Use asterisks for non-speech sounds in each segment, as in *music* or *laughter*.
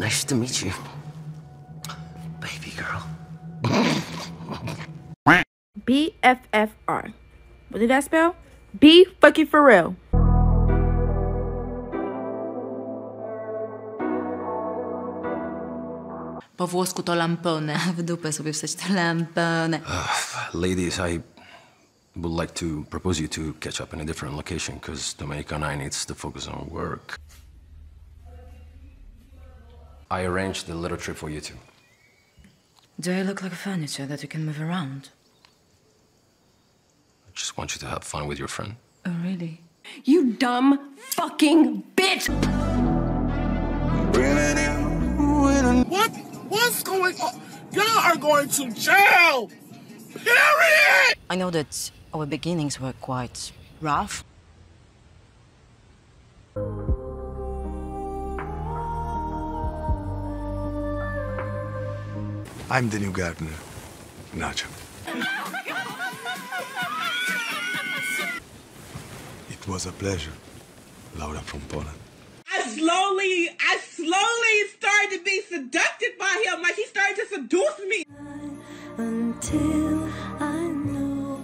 nice to meet you. Baby girl. BFFR. What did that spell? B fucking for real. Po włosku to lampone. *laughs* W dupę sobie wstać te lampone. Ladies, I would like to propose you to catch up in a different location because Domenica and I needs to focus on work. I arranged the little trip for you two. Do I look like a furniture that you can move around? I just want you to have fun with your friend. Oh, really? You dumb fucking bitch! What? What's going on? Y'all are going to jail! Period! I know that our beginnings were quite rough. I'm the new gardener, Nacho. It was a pleasure, Laura from Poland. I slowly, I slowly started to be seduced by him. Like he started to seduce me.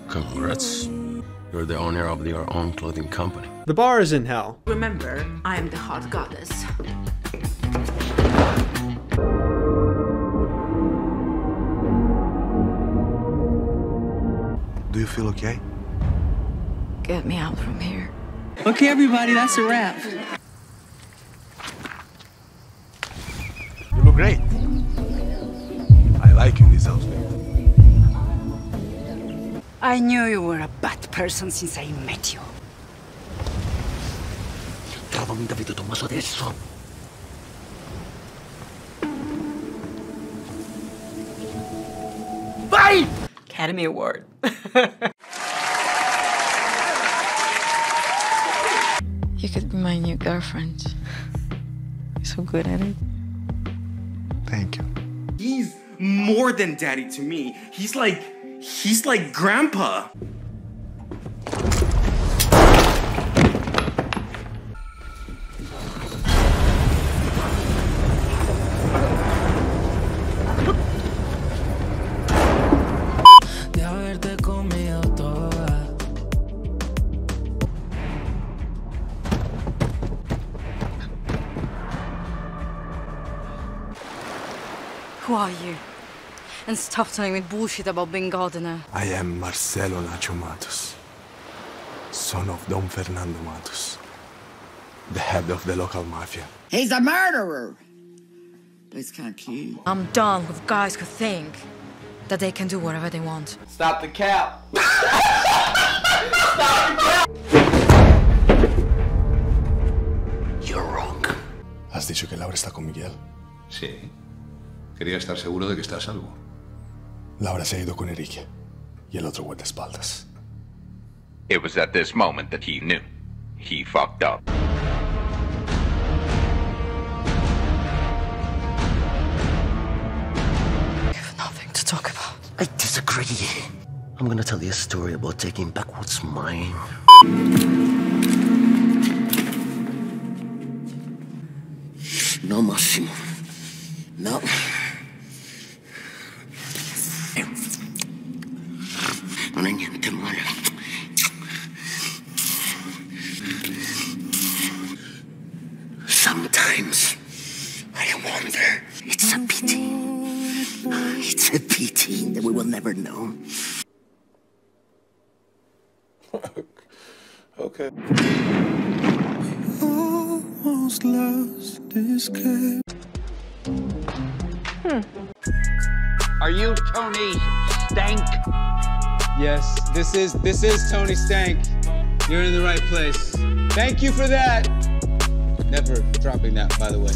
Congrats. You're the owner of your own clothing company. The bar is in hell. Remember, I am the hot goddess. Do you feel okay? Get me out from here. Okay, everybody, that's a wrap. You look great. I like you in this outfit. I knew you were a bad person since I met you. Trovami Davide Tommaso adesso. Academy Award. *laughs* You could be my new girlfriend. You're so good at it. Thank you. He's more than daddy to me. He's like, he's like grandpa. Who are you? And stop telling me bullshit about being gardener. I am Marcelo Nacho Matos, son of Don Fernando Matos, the head of the local mafia. He's a murderer! But he's kind of cute. I'm done with guys who think that they can do whatever they want. Stop the cap. *laughs* You're wrong. ¿Has dicho que Laura está con Miguel? Sí. Quería estar seguro de que está a salvo. Laura se ha ido con Enrique y el otro guardaespaldas. It was at this moment that he knew. He fucked up. You have nothing to talk about. I disagree. I'm gonna tell you a story about taking back what's mine. No, Massimo. No. Non è niente. Sometimes I wonder. It's a pity. It's a pity that we will never know. *laughs* Okay. Almost lost escape. Hmm. Are you Tony Stank? Yes, this is this is Tony Stank. You're in the right place. Thank you for that. Never dropping that, by the way.